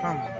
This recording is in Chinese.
看吧。